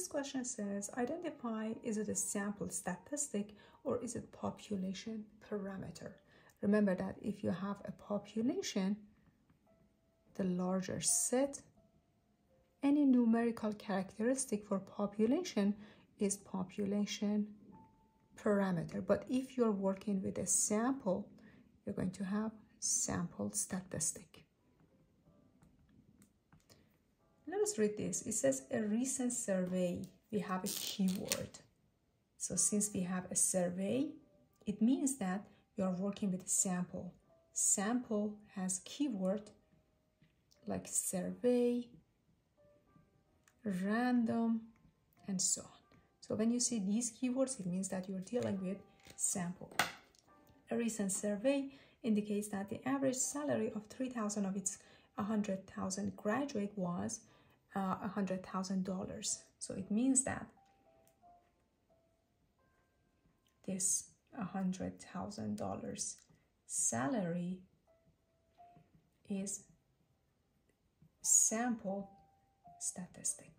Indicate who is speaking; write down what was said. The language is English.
Speaker 1: this question says, identify is it a sample statistic or is it population parameter? Remember that if you have a population, the larger set, any numerical characteristic for population is population parameter. But if you're working with a sample, you're going to have sample statistic. Let us read this. It says a recent survey. We have a keyword. So since we have a survey, it means that you are working with a sample. Sample has keyword like survey, random, and so on. So when you see these keywords, it means that you're dealing with sample. A recent survey indicates that the average salary of 3,000 of its 100,000 graduate was uh, $100,000. So it means that this $100,000 salary is sample statistic.